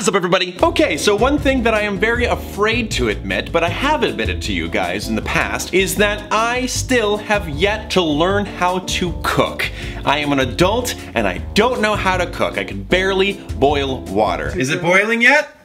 What is up everybody? Okay, so one thing that I am very afraid to admit, but I have admitted to you guys in the past, is that I still have yet to learn how to cook. I am an adult and I don't know how to cook. I can barely boil water. Is it boiling yet?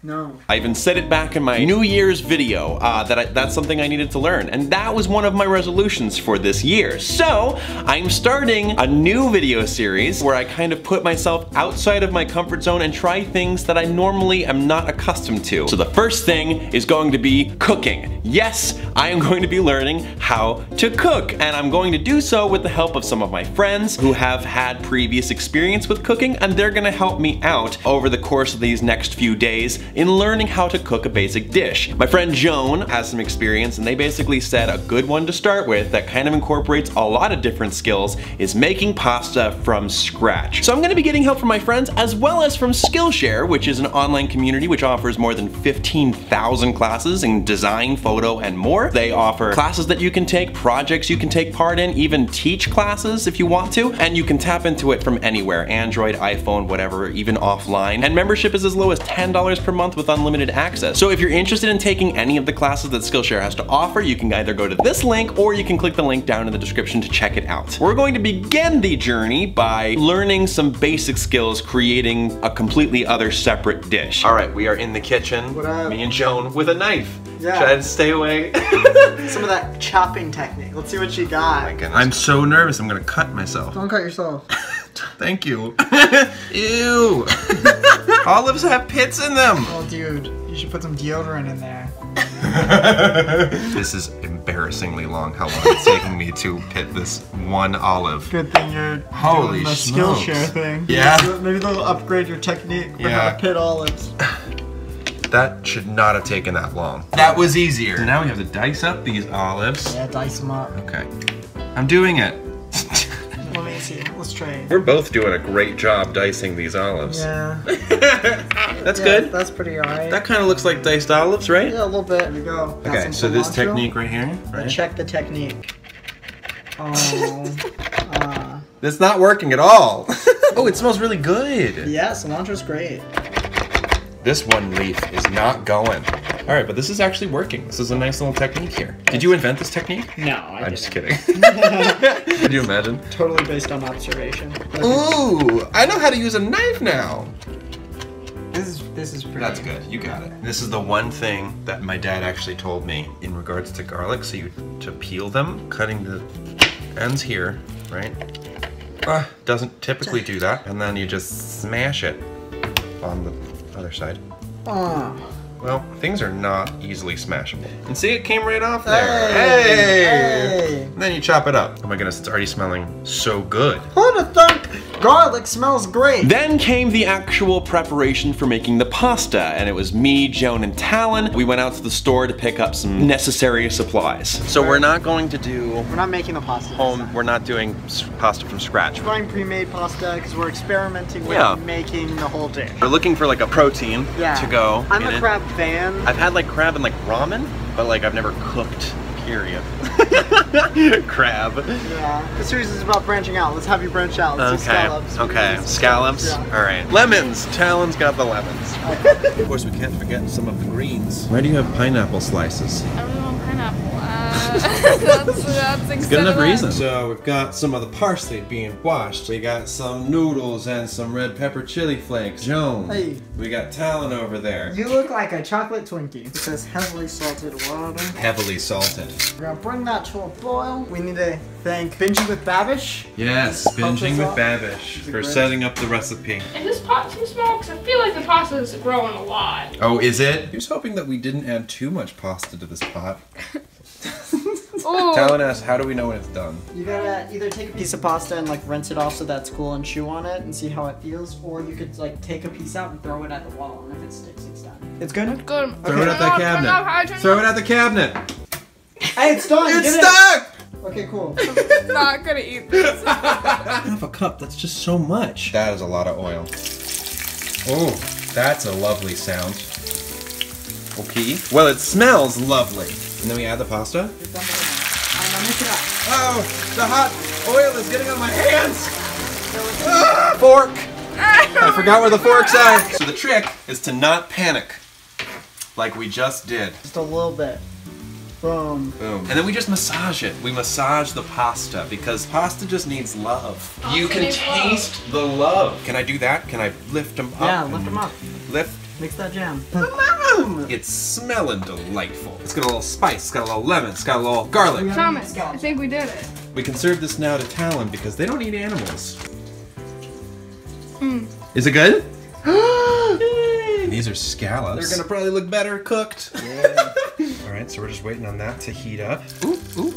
No. I even said it back in my New Year's video uh, that I, that's something I needed to learn, and that was one of my resolutions for this year. So I'm starting a new video series where I kind of put myself outside of my comfort zone and try things that I normally am not accustomed to. So the first thing is going to be cooking. Yes, I am going to be learning how to cook, and I'm going to do so with the help of some of my friends who have had previous experience with cooking, and they're gonna help me out over the course of these next few days in learning how to cook a basic dish. My friend Joan has some experience and they basically said a good one to start with that kind of incorporates a lot of different skills is making pasta from scratch. So I'm gonna be getting help from my friends as well as from Skillshare, which is an online community which offers more than 15,000 classes in design, photo, and more. They offer classes that you can take, projects you can take part in, even teach classes if you want to, and you can tap into it from anywhere, Android, iPhone, whatever, even offline. And membership is as low as $10 per month with unlimited access. So if you're interested in taking any of the classes that Skillshare has to offer, you can either go to this link or you can click the link down in the description to check it out. We're going to begin the journey by learning some basic skills creating a completely other separate dish. All right, we are in the kitchen. What? Me and Joan with a knife. Yeah. Try to stay away. Some of that chopping technique. Let's see what you got. Oh I'm so nervous I'm gonna cut myself. Don't cut yourself. Thank you. Ew. Olives have pits in them. Oh, dude. You should put some deodorant in there. this is embarrassingly long how long it's taking me to pit this one olive. Good thing you're Holy doing the smokes. Skillshare thing. Yeah. Maybe they'll upgrade your technique for Yeah. how to pit olives. That should not have taken that long. That was easier. Now we have to dice up these olives. Yeah, dice them up. Okay. I'm doing it. Let me see. Let's try. We're both doing a great job dicing these olives. Yeah. That's Yeah, good. That's pretty alright. That kind of looks like diced olives, right? Yeah, a little bit. There we go. Got Okay, some so this technique right here, Let's check the technique. Oh. uh, It's not working at all. oh, it smells really good. yeah, cilantro's great. This one leaf is not going. All right, but this is actually working. This is a nice little technique here. Did you invent this technique? No, I I'm just didn't. kidding. Could you imagine? Totally based on observation. Ooh, I know how to use a knife now. This is this is pretty. That's good. You got it. This is the one thing that my dad actually told me in regards to garlic. So you to peel them, cutting the ends here, right? Uh, doesn't typically do that, and then you just smash it on the other side. Ah. Well, things are not easily smashable. And see, it came right off there. Hey! Hey! Hey! And then you chop it up. Oh my goodness, it's already smelling so good. Who'd have thunk? Garlic smells great. Then came the actual preparation for making the pasta, and it was me, Joan, and Talyn. We went out to the store to pick up some necessary supplies. So we're not going to do We're not making the pasta. home, we're not doing pasta from scratch. We're going pre-made pasta because we're experimenting with Yeah. making the whole dish. We're looking for like a protein Yeah. to go I'm a it. crab fan. I've had like crab and like ramen, but like I've never cooked, period. crab. Yeah. The series is about branching out. Let's have you branch out. Let's do Okay. scallops. Okay. Scallops. Yeah. All right. Lemons. Talyn's got the lemons. of course, we can't forget some of the greens. Why do you have pineapple slices? I really want pineapple. That's that's It's good enough reason. So we've got some of the parsley being washed. We got some noodles and some red pepper chili flakes. Joan. Hey. We got Talyn over there. You look like a chocolate Twinkie. It says heavily salted water. Heavily salted. We're gonna bring that to a boil. We need to thank Binging with Babish. Yes, Help binging with. Babish for great. setting up the recipe. Is this pot too small? Because I feel like the pasta is growing a lot. Oh, is it? He was hoping that we didn't add too much pasta to this pot. Ooh. Talyn asked, how do we know when it's done? You gotta either take a piece of pasta and like rinse it off so that's cool and chew on it and see how it feels, or you could like take a piece out and throw it at the wall, and if it sticks, it's done. It's good. It's Good. Okay. Throw it at the cabinet. Throw it at the cabinet. Hey, it's done. It's Get stuck! It. Okay, cool. I'm Not gonna eat this. Half a cup, that's just so much. That is a lot of oil. Oh, that's a lovely sound. Okay. Well, it smells lovely. And then we add the pasta. You're done with it now. Mix it up. Oh, the hot oil is getting on my hands. Ah, fork. I forgot where the forks are. So the trick is to not panic, like we just did. Just a little bit. Boom. Boom. And then we just massage it. We massage the pasta because pasta just needs love. you can needs love. taste the love. Can I do that? Can I lift them up? Yeah, lift them up. Lift Mix that jam. It's smelling delightful. It's got a little spice, it's got a little lemon, it's got a little garlic. Thomas, I think we did it. We can serve this now to Talyn because they don't eat animals. Hmm. Is it good? These are scallops. They're gonna probably look better cooked. All right, so we're just waiting on that to heat up. Ooh, ooh,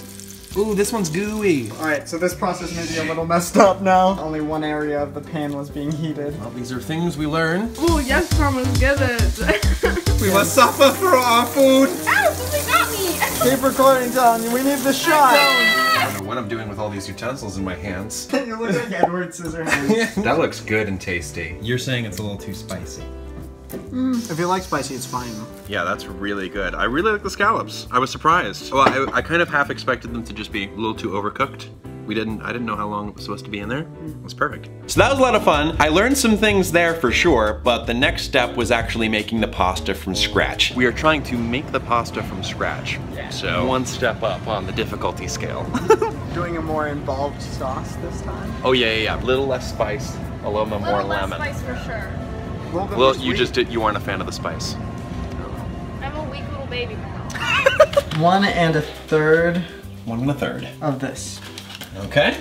ooh! This one's gooey. Alright, so this process may be a little messed up now. Only one area of the pan was being heated. Well, these are things we learn. Oh, yes, Thomas, get it. We must suffer for our food. Ow, something got me. Keep recording, telling you we need the shot. I don't know what I'm doing with all these utensils in my hands. you look like Edward Scissorhands. that looks good and tasty. You're saying it's a little too spicy. If you like spicy, it's fine. Yeah, that's really good. I really like the scallops. I was surprised. Well, I, I kind of half expected them to just be a little too overcooked. We didn't, I didn't know how long it was supposed to be in there. It was perfect. So that was a lot of fun. I learned some things there for sure, but the next step was actually making the pasta from scratch. We are trying to make the pasta from scratch. Yeah. So one step up on the difficulty scale. Doing a more involved sauce this time. oh yeah, yeah, yeah. A little less spice, a little bit more Little less lemon. spice for sure. A little bit Well, you sweet. just did, you aren't a fan of the spice. I'm a weak little baby. One and a third One and a third. of this. Okay.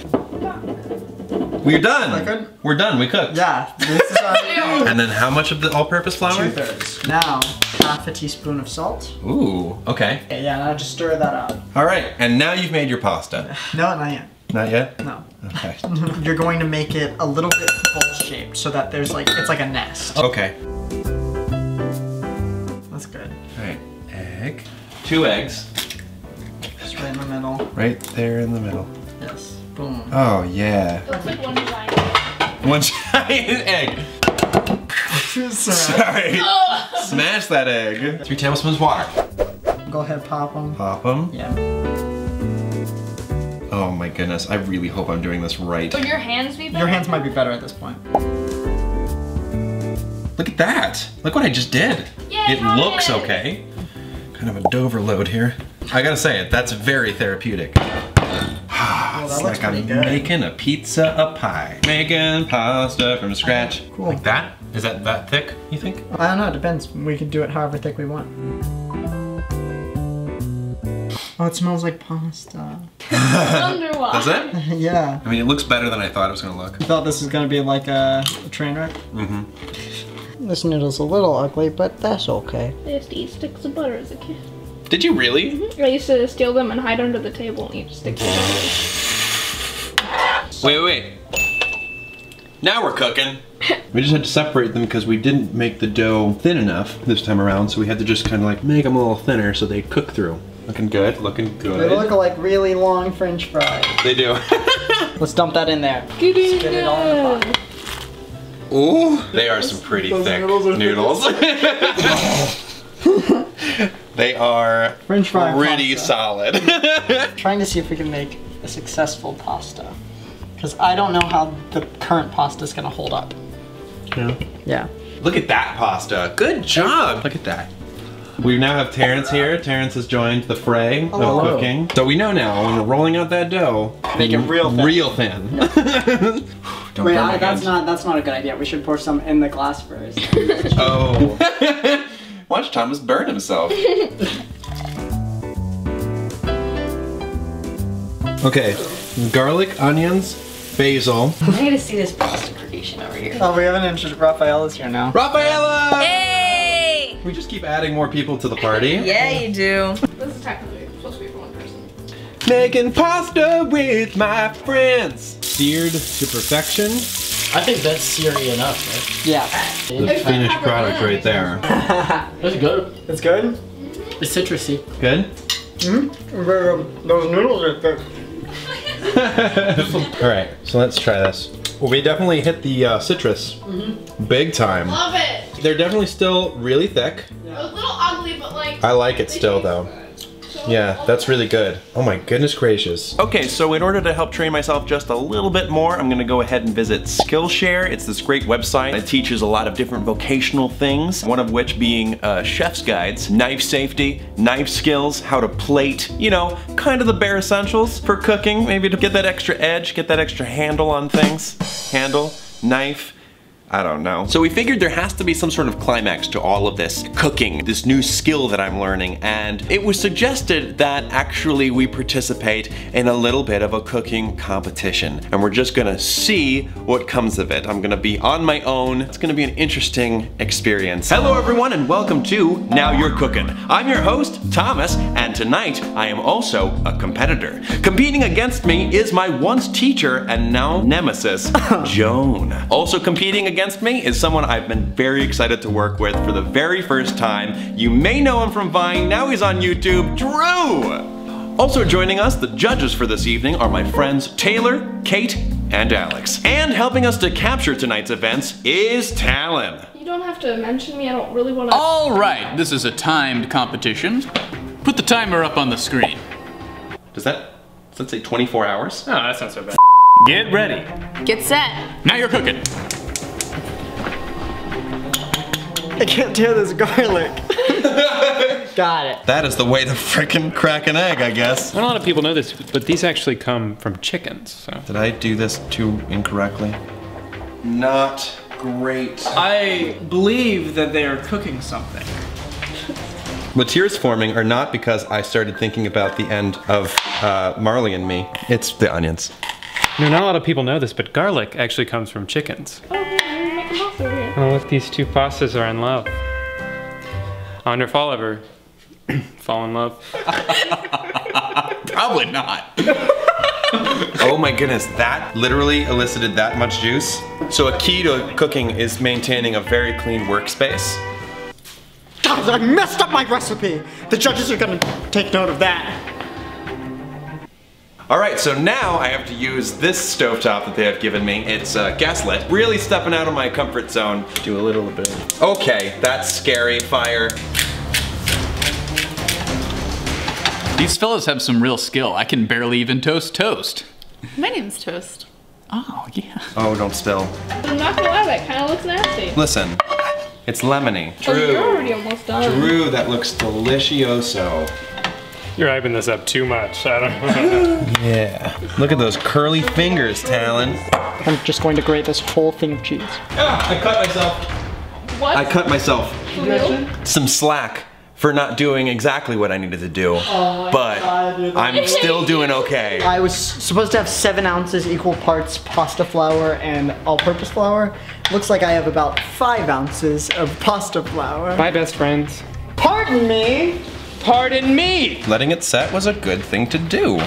We're done. Good? We're done. We cooked. Yeah, this is our And then how much of the all-purpose flour? two thirds. Now, half a teaspoon of salt. Ooh. Okay. Okay, yeah, now just stir that up. All right. And now you've made your pasta. No, not yet. Not yet. No. Okay. You're going to make it a little bit bowl shaped so that there's like, it's like a nest. Okay. That's good. All right. Egg. Two eggs. Just right in the middle. Right there in the middle. Yes. Boom. Oh yeah. It looks like one giant. One giant egg. Sorry. Oh. Smash that egg. Three tablespoons water. Go ahead, pop them. Pop them. Yeah. Oh my goodness. I really hope I'm doing this right. Would your hands be better? Your hands might be better at this point. Look at that. Look what I just did. Yay, it looks Thomas. okay. Kind of a Dover load here. I gotta say it, that's very therapeutic. Oh, that It's looks like I'm good. making a pizza a pie. Making pasta from scratch. Cool. Like that? Is that that thick, you think? I don't know, it depends. We can do it however thick we want. Oh, it smells like pasta. Underwater. Does it? yeah. I mean, it looks better than I thought it was gonna look. I thought this was gonna be like a, a train wreck. Mm-hmm. This noodle's a little ugly, but that's okay. I used to eat sticks of butter as a kid. Did you really? I used to steal them and hide under the table and eat sticks of butter. Wait, wait. Now we're cooking. We just had to separate them because we didn't make the dough thin enough this time around, so we had to just kind of like make them a little thinner so they cook through. Looking good, looking good. They look like really long french fries. They do. Let's dump that in there. Get in Spit it all in the pot. Ooh, they are some pretty Those thick noodles are noodles. they are French fry pretty pasta. solid. Trying to see if we can make a successful pasta. Because I don't know how the current pasta is gonna hold up. Yeah. Yeah. Look at that pasta. Good job. Look at that. We now have Terrence here. Terrence has joined the fray Hello. of cooking. So we know now when we're rolling out that dough, Make it real thin. Real thin. Don't Wait, I, that's not that's not a good idea. We should pour some in the glass first. Oh. Watch Thomas burn himself. okay, garlic, onions, basil. I need to see this pasta creation over here. oh, we haven't introduced Rafaela's here now. Rafaela! Hey! We just keep adding more people to the party. Yeah, you do. This is technically supposed to be for one person. Making pasta with my friends. Seared to perfection. I think that's Siri enough, right? Yeah. The finished product right there. That's good. It's good. It's citrusy. Good? Mm-hmm. Those noodles are thick. All right, so let's try this. Well, we definitely hit the uh, citrus big time. Love it. They're definitely still really thick. It was a little ugly, but like. I like it still though. Yeah, that's really good. Oh my goodness gracious. Okay, so in order to help train myself just a little bit more, I'm gonna go ahead and visit Skillshare. It's this great website that teaches a lot of different vocational things, one of which being uh, chef's guides, knife safety, knife skills, how to plate, you know, kind of the bare essentials for cooking, maybe to get that extra edge, get that extra handle on things. Handle, knife, I don't know. So we figured there has to be some sort of climax to all of this cooking, this new skill that I'm learning, and it was suggested that actually we participate in a little bit of a cooking competition. And we're just gonna see what comes of it. I'm gonna be on my own. It's gonna be an interesting experience. Hello everyone and welcome to Now You're Cooking. I'm your host, Thomas, and tonight I am also a competitor. Competing against me is my once teacher and now nemesis, Joan. Also competing against against me is someone I've been very excited to work with for the very first time. You may know him from Vine, now he's on YouTube, Drew! Also joining us, the judges for this evening are my friends Taylor, Cate, and Alex. And helping us to capture tonight's events is Talyn. You don't have to mention me, I don't really want to. All right, this is a timed competition. Put the timer up on the screen. Does that, does that say 24 hours? Oh, that's not so bad. Get ready. Get set. Now you're cooking. I can't tear this garlic. Got it. That is the way to frickin' crack an egg, I guess. Not a lot of people know this, but these actually come from chickens. So. Did I do this too incorrectly? Not great. I believe that they are cooking something. The tears forming are not because I started thinking about the end of uh, Marley and Me. It's the onions. No, not a lot of people know this, but garlic actually comes from chickens. Oh, Oh, look, these two pastas are in love. I wonder if I'll ever fall in love. Probably not. Oh my goodness, that literally elicited that much juice. So a key to cooking is maintaining a very clean workspace. God, I messed up my recipe. The judges are gonna take note of that. All right, so now I have to use this stovetop that they have given me. It's uh, gaslit. Really stepping out of my comfort zone. Do a little bit. Okay, that's scary. Fire. These fellas have some real skill. I can barely even toast toast. My name's Toast. Oh, yeah. Oh, don't spill. I'm not gonna lie, that kind of looks nasty. Listen, it's lemony. Oh, you're already almost done. Drew, that looks delicioso. You're hyping this up too much. I don't know. Yeah. Look at those curly fingers, Talyn. I'm just going to grate this whole thing of cheese. Ah, I cut myself. What? I cut myself. Some slack for not doing exactly what I needed to do. but I'm still doing okay. I was supposed to have seven ounces equal parts pasta flour and all-purpose flour. Looks like I have about five ounces of pasta flour. My best friends. Pardon me. Pardon me! Letting it set was a good thing to do.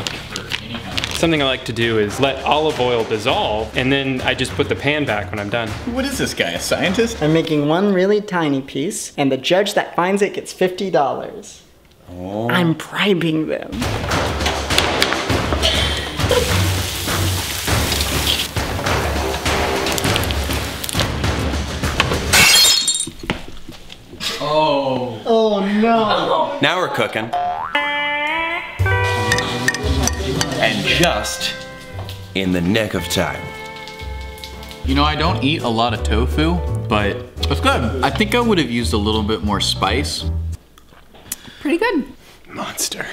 Something I like to do is let olive oil dissolve, and then I just put the pan back when I'm done. What is this guy, a scientist? I'm making one really tiny piece, and the judge that finds it gets $50. Oh. I'm bribing them. Oh. Oh no. Now we're cooking. And just in the nick of time. You know, I don't eat a lot of tofu, but it's good. I think I would have used a little bit more spice. Pretty good. Monster.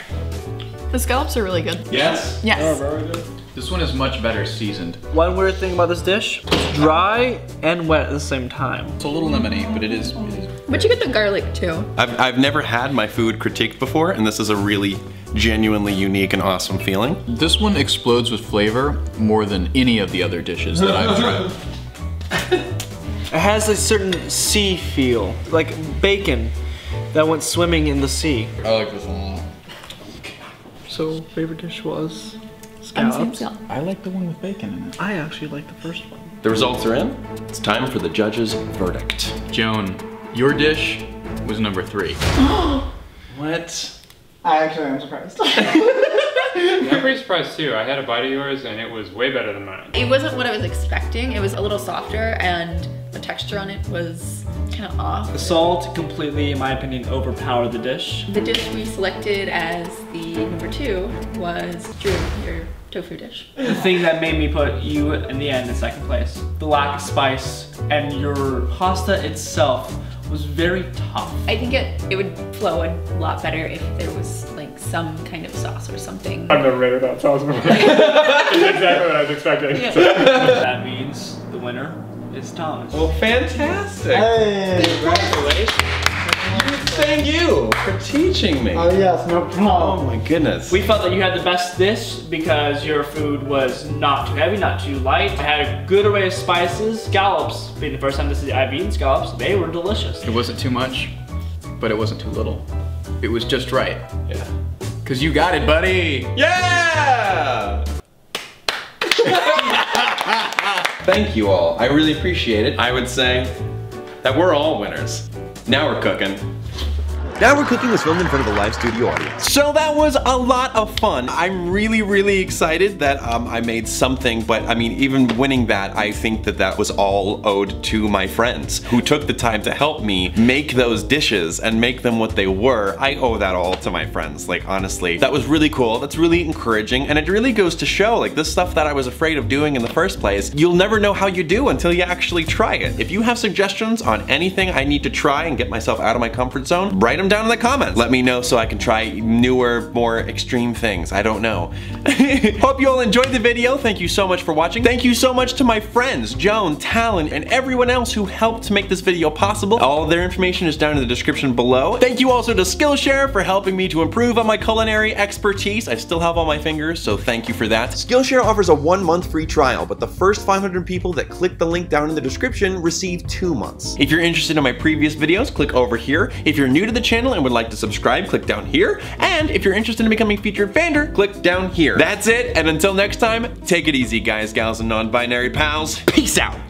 The scallops are really good. Yes? Yes. Oh, this one is much better seasoned. One weird thing about this dish, it's dry and wet at the same time. It's a little lemony, but it is, it is But you get the garlic too. I've, I've never had my food critiqued before, and this is a really genuinely unique and awesome feeling. This one explodes with flavor more than any of the other dishes that I've tried. It has a certain sea feel, like bacon that went swimming in the sea. I like this one a lot. So, favorite dish was I'm scallops. scallop. I like the one with bacon in it. I actually like the first one. The results are in. It's time for the judge's verdict. Joan, your dish was number three. What? I actually am surprised. I'm pretty surprised too. I had a bite of yours, and it was way better than mine. It wasn't what I was expecting. It was a little softer and the texture on it was kind of off. The salt completely, in my opinion, overpowered the dish. The dish we selected as the number two was Drew, your tofu dish. The thing that made me put you in the end in second place, the lack of spice and your pasta itself was very tough. I think it, it would flow a lot better if there was like some kind of sauce or something. I've never made it without sauce before. Exactly what I was expecting. that means the winner is Thomas. Well, fantastic. Hey! Thank you for teaching me. Oh yes, no problem. Oh my goodness. We felt that you had the best dish because your food was not too heavy, not too light. It had a good array of spices. Scallops, being the first time this is I've eaten scallops, they were delicious. It wasn't too much, but it wasn't too little. It was just right. yeah. Cause you got it, buddy. Yeah! Thank you all. I really appreciate it. I would say that we're all winners. Now we're cooking. Now We're Cooking was filmed in front of a live studio audience. So that was a lot of fun. I'm really, really excited that um, I made something, but I mean, even winning that, I think that that was all owed to my friends who took the time to help me make those dishes and make them what they were. I owe that all to my friends, like honestly. That was really cool, that's really encouraging, and it really goes to show, like this stuff that I was afraid of doing in the first place, you'll never know how you do until you actually try it. If you have suggestions on anything I need to try and get myself out of my comfort zone, write them down in the comments. Let me know so I can try newer, more extreme things. I don't know. Hope you all enjoyed the video. Thank you so much for watching. Thank you so much to my friends, Joan, Talyn, and everyone else who helped to make this video possible. All of their information is down in the description below. Thank you also to Skillshare for helping me to improve on my culinary expertise. I still have all my fingers, so thank you for that. Skillshare offers a one month free trial, but the first 500 people that click the link down in the description receive two months. If you're interested in my previous videos, click over here. If you're new to the channel and would like to subscribe, click down here. And if you're interested in becoming featured Fander, click down here. That's it, and until next time, take it easy, guys, gals, and non-binary pals. Peace out!